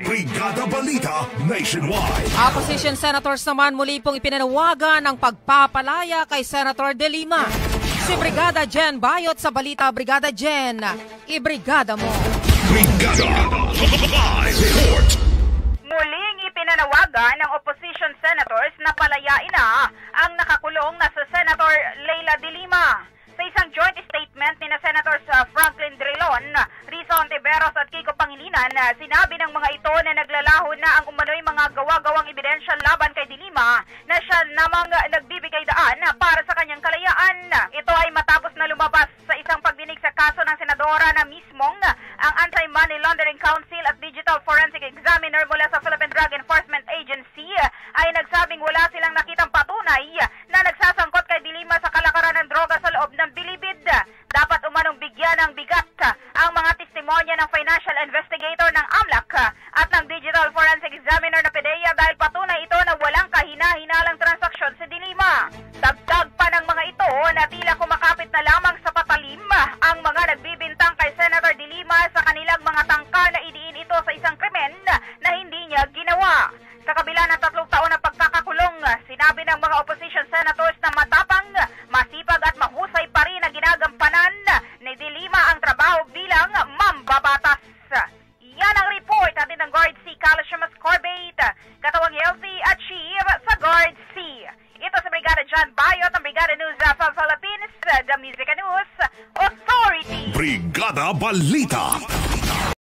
Brigada Balita Nationwide. Opposition senators naman muli pong ipinanawagan ng pagpapalaya kay Senator De Lima. Si Brigada Jen Bayot sa Balita Brigada Jen. Ibrigada mo. Brigada Live Report. Muling ipinanawagan ng opposition senators na palayain na ang nakakulong na sa Senator Leila De Lima. Sa isang joint statement ni na Senators uh, Franklin at Uh, sinabi ng mga ito na naglalaho na ang umano'y mga gawa-gawang ebidensya laban kay Dilima na siya namang nagbibigay daan para sa kanyang kalayaan. Ito ay matapos na lumabas sa isang pagdinig sa kaso ng senadora na mismong ang Anti-Money Laundering Council at Digital Forensic Examiner mula sa Philippine Drug Enforcement Agency ay nagsabing wala silang nakitang patunay na nagsasangkot kay Dilima sa kalakaran ng droga sa loob ng bilibid. Dapat umanong bigyan ng bigat ang mga testimonya financial investigator ng AMLAC at ng Digital Forensic Examiner na PDEA dahil patunay ito na walang kahina-hinalang transaksyon si Dilima. Dagdag pa ng mga ito na tila kumakapit na lamang sa patalim ang mga nagbibintang kay Senator Dilima sa kanilang mga tangka na idiin ito sa isang krimen na hindi niya ginawa. Sa kabila ng tatlong taon na pagkakakulong, sinabi ng mga opposition senators Calasiamas Corbate, katawang healthy achieve sa Guard C. Ito sa Brigada John Bayot, ang Brigada News from Philippines, the Music News Authority. Brigada Balita.